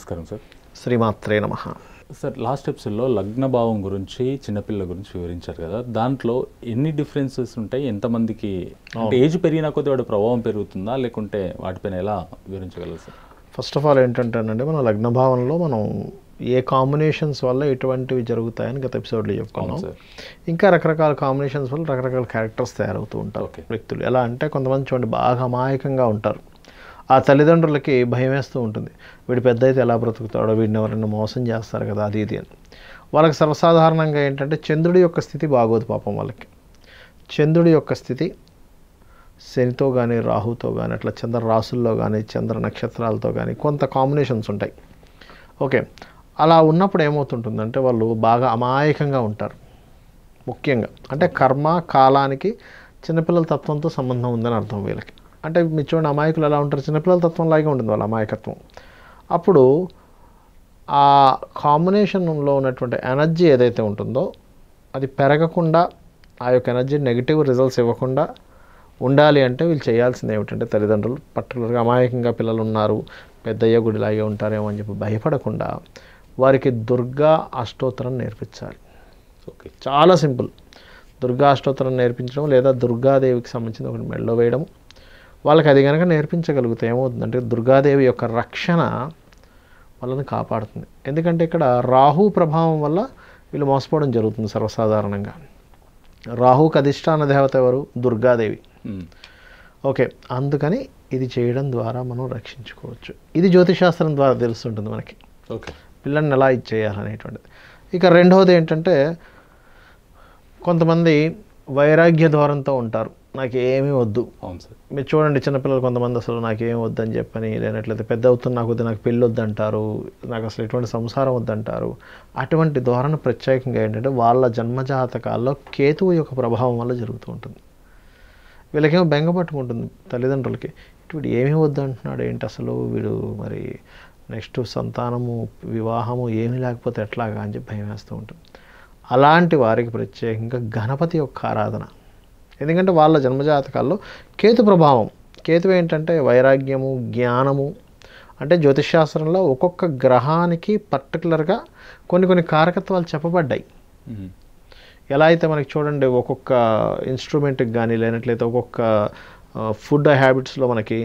నమస్కారం సార్. శ్రీమాత్రే నమ. సార్ లాస్ట్ ఎపిసోడ్లో లగ్న భావం గురించి చిన్నపిల్లల గురించి వివరించారు కదా. దాంట్లో ఎన్ని డిఫరెన్సెస్ ఉంటాయి? ఎంతమందికి అంటే ఏజ్ పెరిగిన కొద్దీ వాడి ప్రభావం పెరుగుతుందా? లేకుంటే వాటిపైన ఎలా వివరించగలరు సార్? ఫస్ట్ ఆఫ్ ఆల్ ఏంటంటేనండి మన లగ్న భావంలో మనం ఏ కాంబినేషన్స్ వల్ల ఎటువంటివి జరుగుతాయని గత ఎపిసోడ్లో చెప్పుకున్నాం. ఇంకా రకరకాల కాంబినేషన్స్ వల్ల రకరకాల క్యారెక్టర్స్ తయారవుతూ ఉంటారు. వ్యక్తులు. ఎలా అంటే కొంతమంది చూడండి బాగా అమాయకంగా ఉంటారు. ఆ తల్లిదండ్రులకి భయం వేస్తూ ఉంటుంది. వీడు పెద్ద అయితే ఎలా బ్రతుకుతాడో వీడిని ఎవరైనా మోసం చేస్తారు కదా అది ఇది అని. వాళ్ళకి సర్వసాధారణంగా ఏంటంటే చంద్రుడి యొక్క స్థితి బాగోదు పాపం వాళ్ళకి. చంద్రుడి యొక్క స్థితి శనితో కానీ రాహుతో కానీ అట్లా చంద్ర రాసుల్లో కానీ చంద్ర నక్షత్రాలతో కానీ కొంత కాంబినేషన్స్ ఉంటాయి. ఓకే. అలా ఉన్నప్పుడు ఏమవుతుంటుందంటే వాళ్ళు బాగా అమాయకంగా ఉంటారు. ముఖ్యంగా. అంటే కర్మ కాలానికి చిన్నపిల్లల తత్వంతో సంబంధం ఉందని అర్థం వీళ్ళకి. అంటే మీరు చూడండి అమాయకులు ఎలా ఉంటారు? చిన్నపిల్లల తత్వం లాగే ఉంటుంది వాళ్ళ అమాయకత్వం. అప్పుడు ఆ కాంబినేషన్లో ఉన్నటువంటి ఎనర్జీ ఏదైతే ఉంటుందో అది పెరగకుండా ఆ యొక్క ఎనర్జీ నెగిటివ్ రిజల్ట్స్ ఇవ్వకుండా ఉండాలి అంటే వీళ్ళు చేయాల్సింది ఏమిటంటే తల్లిదండ్రులు పర్టికులర్గా అమాయకంగా పిల్లలు ఉన్నారు పెద్దయ్య గుడిలాగే ఉంటారేమో అని చెప్పి భయపడకుండా వారికి దుర్గా అష్టోత్తరం నేర్పించాలి. ఓకే. చాలా సింపుల్. దుర్గా అష్టోత్తరం నేర్పించడం లేదా దుర్గాదేవికి సంబంధించిన ఒకటి మెడలో వేయడం వాళ్ళకి అది కనుక నేర్పించగలిగితే ఏమవుతుందంటే దుర్గాదేవి యొక్క రక్షణ వాళ్ళని కాపాడుతుంది. ఎందుకంటే ఇక్కడ రాహు ప్రభావం వల్ల వీళ్ళు మోసపోవడం జరుగుతుంది సర్వసాధారణంగా. రాహుకి అధిష్టాన దేవత ఎవరు? దుర్గాదేవి. ఓకే అందుకని ఇది చేయడం ద్వారా మనం రక్షించుకోవచ్చు. ఇది జ్యోతిశాస్త్రం ద్వారా తెలుస్తుంటుంది మనకి. ఓకే. పిల్లల్ని ఎలా ఇది చేయాలనేటువంటిది. ఇక రెండవది ఏంటంటే కొంతమంది వైరాగ్య ద్వారంతో ఉంటారు. నాకు ఏమీ వద్దు. అవును సార్. మీరు చూడండి చిన్నపిల్లలు కొంతమంది అసలు నాకేం వద్దని చెప్పని లేనట్లయితే పెద్ద అవుతున్న నాకు వద్దు నాకు పెళ్ళి వద్దంటారు నాకు అసలు ఎటువంటి సంసారం వద్దంటారు. అటువంటి ధోరణ ప్రత్యేకంగా ఏంటంటే వాళ్ళ జన్మజాతకాల్లో కేతువు యొక్క ప్రభావం వల్ల జరుగుతూ ఉంటుంది. వీళ్ళకేమో బెంగ పట్టుకుంటుంది తల్లిదండ్రులకి. వీడు ఏమీ వద్దంటున్నాడు ఏంటి అసలు? వీడు మరి నెక్స్ట్ సంతానము వివాహము ఏమీ లేకపోతే ఎట్లాగా అని చెప్పి భయం వేస్తూ ఉంటుంది. అలాంటి వారికి ప్రత్యేకంగా గణపతి యొక్క ఆరాధన. ఎందుకంటే వాళ్ళ జన్మజాతకాల్లో కేతు ప్రభావం. కేతు ఏంటంటే వైరాగ్యము జ్ఞానము. అంటే జ్యోతిష్శాస్త్రంలో ఒక్కొక్క గ్రహానికి పర్టికులర్గా కొన్ని కొన్ని కారకత్వాలు చెప్పబడ్డాయి. ఎలా అయితే మనకి చూడండి ఒక్కొక్క ఇన్స్ట్రుమెంట్కి కానీ లేనట్లయితే ఒక్కొక్క ఫుడ్ హ్యాబిట్స్లో మనకి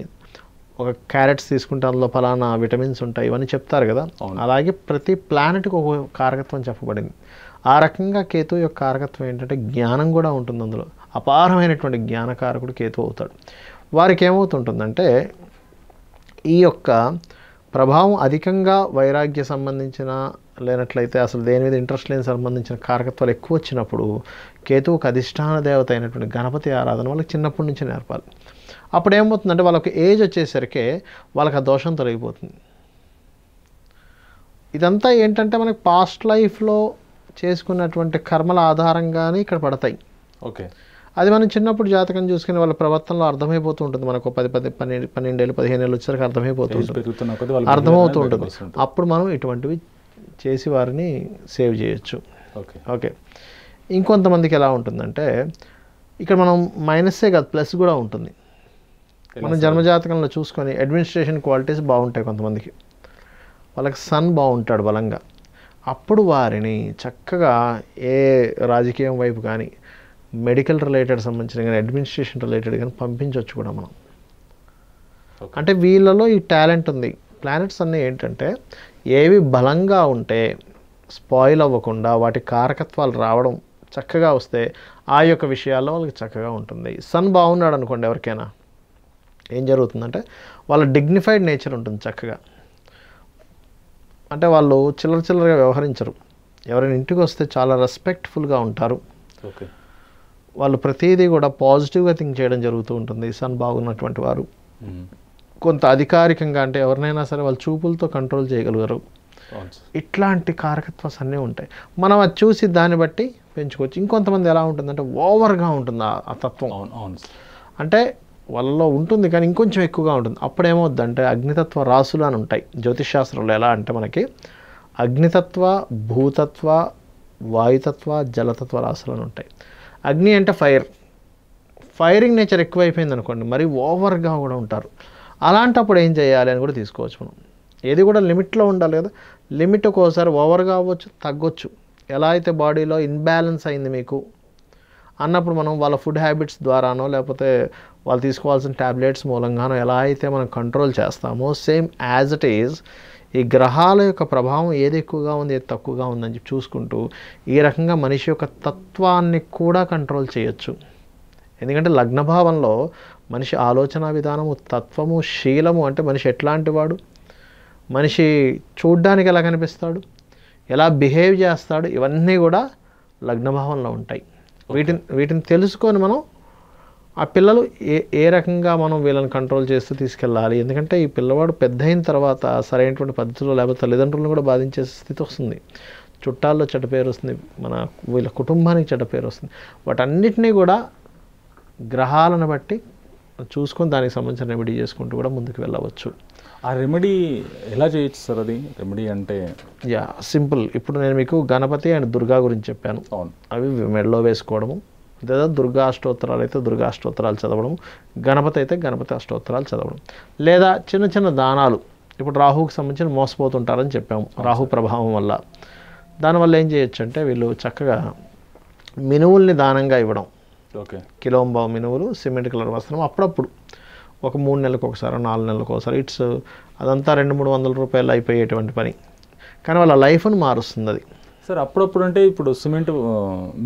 ఒక క్యారెట్స్ తీసుకుంటే అందులో ఫలానా విటమిన్స్ ఉంటాయి ఇవన్నీ చెప్తారు కదా. అలాగే ప్రతి ప్లానెట్కి ఒక కారకత్వం చెప్పబడింది. ఆ రకంగా కేతు యొక్క కారకత్వం ఏంటంటే జ్ఞానం కూడా ఉంటుంది అందులో. అపారమైనటువంటి జ్ఞానకారకుడు కేతు అవుతాడు. వారికి ఏమవుతుంటుందంటే ఈ యొక్క ప్రభావం అధికంగా వైరాగ్య సంబంధించిన లేనట్లయితే అసలు దేని మీద ఇంట్రెస్ట్ లేని సంబంధించిన కారకత్వాలు ఎక్కువ వచ్చినప్పుడు కేతువుకు అధిష్టాన దేవత అయినటువంటి గణపతి ఆరాధన వాళ్ళకి చిన్నప్పటి నుంచి నేర్పాలి. అప్పుడు ఏమవుతుందంటే వాళ్ళకి ఏజ్ వచ్చేసరికి వాళ్ళకి ఆ దోషం తొలగిపోతుంది. ఇదంతా ఏంటంటే మనకి పాస్ట్ లైఫ్లో చేసుకున్నటువంటి కర్మల ఆధారంగానే ఇక్కడ పడతాయి. ఓకే. అది మనం చిన్నప్పుడు జాతకం చూసుకుని వాళ్ళ ప్రవర్తనలో అర్థమైపోతూ ఉంటుంది. మనకు పది పది పన్నెండు పన్నెండేళ్ళు పదిహేను ఏళ్ళు వచ్చేసరికి అర్థమైపోతూ ఏజ్ ఉంటుంది. పెరుగుతున్న కొద్దీ వాళ్ళ అర్థమవుతూ ఉంటుంది. అప్పుడు మనం ఇటువంటివి చేసి వారిని సేవ్ చేయొచ్చు. ఓకే. ఓకే. ఇంకొంతమందికి ఎలా ఉంటుందంటే ఇక్కడ మనం మైనస్సే కాదు ప్లస్ కూడా ఉంటుంది. మనం జన్మజాతకంలో చూసుకొని అడ్మినిస్ట్రేషన్ క్వాలిటీస్ బాగుంటాయి కొంతమందికి. వాళ్ళకి సన్ బాగుంటాడు బలంగా. అప్పుడు వారిని చక్కగా ఏ రాజకీయం వైపు కానీ మెడికల్ రిలేటెడ్ సంబంధించిన కానీ అడ్మినిస్ట్రేషన్ రిలేటెడ్ కానీ పంపించవచ్చు కూడా మనం. అంటే వీళ్ళలో ఈ టాలెంట్ ఉంది. ప్లానెట్స్ అన్నీ ఏంటంటే ఏవి బలంగా ఉంటే స్పాయిల్ అవ్వకుండా వాటి కారకత్వాలు రావడం చక్కగా వస్తే ఆ యొక్క విషయాల్లో వాళ్ళకి చక్కగా ఉంటుంది. సన్ బాగున్నాడు అనుకోండి ఎవరికైనా. ఏం జరుగుతుందంటే వాళ్ళ డిగ్నిఫైడ్ నేచర్ ఉంటుంది చక్కగా. అంటే వాళ్ళు చిల్లర చిల్లరగా వ్యవహరించరు. ఎవరైనా ఇంటికి వస్తే చాలా రెస్పెక్ట్ఫుల్గా ఉంటారు. ఓకే. వాళ్ళు ప్రతిదీ కూడా పాజిటివ్గా థింక్ చేయడం జరుగుతూ ఉంటుంది. సన్ బాగున్నటువంటి వారు. కొంత అధికారికంగా అంటే ఎవరినైనా సరే వాళ్ళు చూపులతో కంట్రోల్ చేయగలుగుతారు. సార్. ఇట్లాంటి కారకత్వాలు అన్నీ ఉంటాయి. మనం అది చూసి దాన్ని బట్టి పెంచుకోవచ్చు. ఇంకొంతమంది ఎలా ఉంటుందంటే ఓవర్గా ఉంటుంది ఆ- తత్వం. అవును అంటే వాళ్ళలో ఉంటుంది కానీ ఇంకొంచెం ఎక్కువగా ఉంటుంది. అప్పుడు ఏమవుద్దంటే అగ్నితత్వ రాసులు అని ఉంటాయి. జ్యోతిష్ శాస్త్రంలో ఎలా అంటే మనకి అగ్నితత్వ భూతత్వ వాయుతత్వ జలతత్వ రాసులు అని ఉంటాయి. అగ్ని అంటే ఫైర్. ఫైరింగ్ నేచర్ ఎక్కువైపోయింది అనుకోండి మరి ఓవర్గా కూడా ఉంటారు. అలాంటప్పుడు ఏం చేయాలి అని కూడా తీసుకోవచ్చు మనం. ఏది కూడా లిమిట్లో ఉండాలి కదా. లిమిట్ ఒక్కోసారి ఓవర్గా అవ్వచ్చు తగ్గొచ్చు. ఎలా అయితే బాడీలో ఇన్బ్యాలెన్స్ అయింది మీకు అన్నప్పుడు మనం వాళ్ళ ఫుడ్ హ్యాబిట్స్ ద్వారానో లేకపోతే వాళ్ళు తీసుకోవాల్సిన ట్యాబ్లెట్స్ మూలంగానో ఎలా అయితే మనం కంట్రోల్ చేస్తామో సేమ్ యాజ్ ఇట్ ఈజ్ ఈ గ్రహాల యొక్క ప్రభావం ఏది ఎక్కువగా ఉంది ఏది తక్కువగా ఉందని చెప్పి చూసుకుంటూ ఈ రకంగా మనిషి యొక్క తత్వాన్ని కూడా కంట్రోల్ చేయొచ్చు. ఎందుకంటే లగ్నభావంలో మనిషి ఆలోచన విధానము తత్వము శీలము అంటే మనిషి ఎట్లాంటి వాడు? మనిషి చూడ్డానికి ఎలా కనిపిస్తాడు? ఎలా బిహేవ్ చేస్తాడు? ఇవన్నీ కూడా లగ్నభావంలో ఉంటాయి. వీటిని వీటిని తెలుసుకొని మనం ఆ పిల్లలు ఏ ఏ రకంగా మనం వీళ్ళని కంట్రోల్ చేస్తూ తీసుకెళ్ళాలి? ఎందుకంటే ఈ పిల్లవాడు పెద్ద అయిన తర్వాత సరైనటువంటి పద్ధతిలో లేకపోతే తల్లిదండ్రులను కూడా బాధించే స్థితి వస్తుంది. చుట్టాల్లో చెడ్డ పేరు వస్తుంది. మన వీళ్ళ కుటుంబానికి చెడ్డ పేరు వస్తుంది. వాటన్నిటినీ కూడా గ్రహాలను బట్టి చూసుకొని దానికి సంబంధించిన రెమెడీ చేసుకుంటూ కూడా ముందుకు వెళ్ళవచ్చు. ఆ రెమెడీ ఎలా చేయొచ్చు సార్ అది? రెమెడీ అంటే? Yeah simple. ఇప్పుడు నేను మీకు గణపతి అండ్ దుర్గా గురించి చెప్పాను. అవును. అవి మెడలో వేసుకోవడము. లేదా దుర్గా అష్టోత్తరాలు అయితే దుర్గా అష్టోత్తరాలు చదవడం గణపతి అయితే గణపతి అష్టోత్తరాలు చదవడం. లేదా చిన్న చిన్న దానాలు. ఇప్పుడు రాహుకి సంబంధించిన మోసపోతుంటారని చెప్పాము. రాహు ప్రభావం వల్ల. దానివల్ల ఏం చేయొచ్చు అంటే వీళ్ళు చక్కగా మినువుల్ని దానంగా ఇవ్వడం. ఓకే. కిలోంబావు మినువులు సిమెంట్ కలర్ వస్త్రం అప్పుడప్పుడు. ఒక మూడు నెలలకు ఒకసారి నాలుగు నెలలకు ఒకసారి. ఇట్స్ అదంతా రెండు మూడు వందల రూపాయలు అయిపోయేటువంటి పని. కానీ వాళ్ళ లైఫ్ను మారుస్తుంది అది. సార్ అప్పుడప్పుడు అంటే ఇప్పుడు సిమెంట్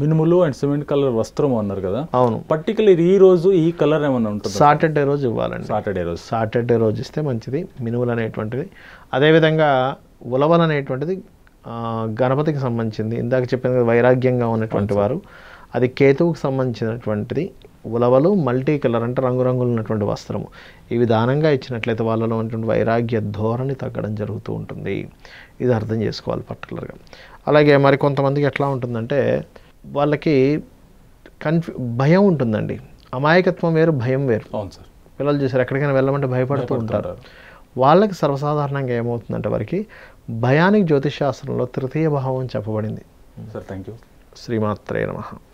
మినుములు అండ్ సిమెంట్ కలర్ వస్త్రం అన్నారు కదా. అవును. పర్టికులర్ ఈ రోజు ఈ కలర్ ఏమన్నా ఉంటుంది? సాటర్డే రోజు ఇవ్వాలండి. సాటర్డే రోజు. సాటర్డే రోజు ఇస్తే మంచిది. మినుములు అనేటువంటిది. అదేవిధంగా ఉలవలు అనేటువంటిది గణపతికి సంబంధించింది. ఇందాక చెప్పిన వైరాగ్యంగా ఉన్నటువంటి వారు. అది కేతువుకు సంబంధించినటువంటిది. ఉలవలు మల్టీ కలర్ అంటే రంగురంగులు ఉన్నటువంటి వస్త్రము. ఇవి దానంగా ఇచ్చినట్లయితే వాళ్ళలో ఉన్నటువంటి వైరాగ్య ధోరణి తగ్గడం జరుగుతూ ఉంటుంది. ఇది అర్థం చేసుకోవాలి పర్టికులర్గా. అలాగే మరి కొంతమందికి ఎట్లా ఉంటుందంటే వాళ్ళకి కన్ఫ్యూ భయం ఉంటుందండి. అమాయకత్వం వేరు భయం వేరు. అవును సార్. పిల్లలు చూసారు ఎక్కడికైనా వెళ్ళమంటే భయపడుతూ ఉంటారు. వాళ్ళకి సర్వసాధారణంగా ఏమవుతుందంటే వారికి భయానికి జ్యోతిష్ శాస్త్రంలో తృతీయ భావం చెప్పబడింది. సార్ థ్యాంక్ యూ శ్రీమాత్రే నమః.